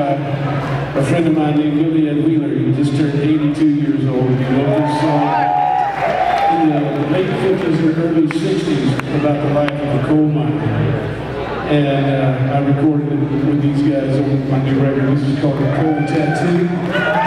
a friend of mine named Billy Edd Wheeler, he just turned 82 years old. He wrote this song in the late 50s and early 60s about the life of a coal miner. And uh, I recorded it with these guys on my new record. This is called The Coal